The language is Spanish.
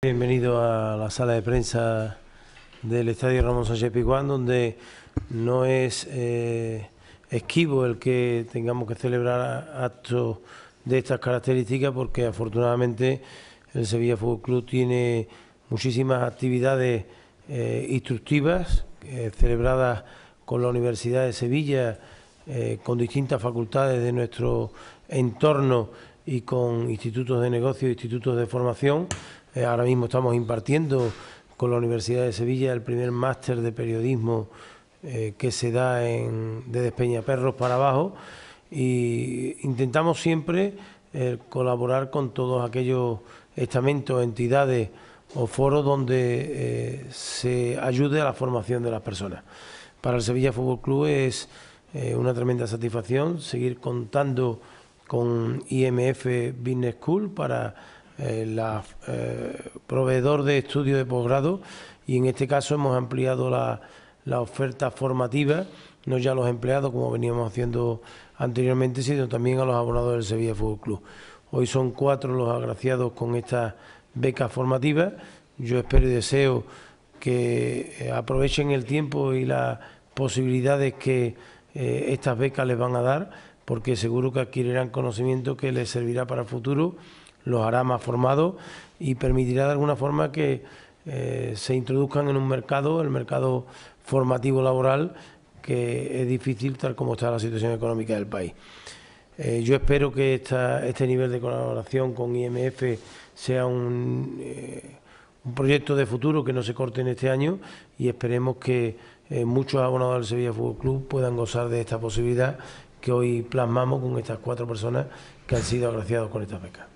Bienvenido a la sala de prensa del Estadio Ramón Sánchez Pizjuán, donde no es eh, esquivo el que tengamos que celebrar actos de estas características, porque afortunadamente el Sevilla Fútbol Club tiene muchísimas actividades eh, instructivas eh, celebradas con la Universidad de Sevilla, con distintas facultades de nuestro entorno y con institutos de negocio, institutos de formación eh, ahora mismo estamos impartiendo con la Universidad de Sevilla el primer máster de periodismo eh, que se da en, de Despeñaperros para abajo y intentamos siempre eh, colaborar con todos aquellos estamentos, entidades o foros donde se ayude a la formación de las personas. Para el Sevilla Fútbol Club es una tremenda satisfacción seguir contando con IMF Business School para el eh, eh, proveedor de estudios de posgrado y en este caso hemos ampliado la, oferta formativa, no ya a los empleados como veníamos haciendo anteriormente, sino también a los abonados del Sevilla Fútbol Club. Hoy son cuatro los agraciados con esta beca formativa. Yo espero y deseo que eh, aprovechen el tiempo y las posibilidades que estas becas les van a dar, porque seguro que adquirirán conocimiento que les servirá para el futuro los hará más formados y permitirá de alguna forma que eh, se introduzcan en un mercado, el mercado formativo laboral, que es difícil tal como está la situación económica del país. Eh, yo espero que este nivel de colaboración con IMF sea un, eh, un, proyecto de futuro que no se corte en este año y esperemos que muchos abonados del Sevilla Fútbol Club puedan gozar de esta posibilidad que hoy plasmamos con estas cuatro personas que han sido agraciados con esta beca.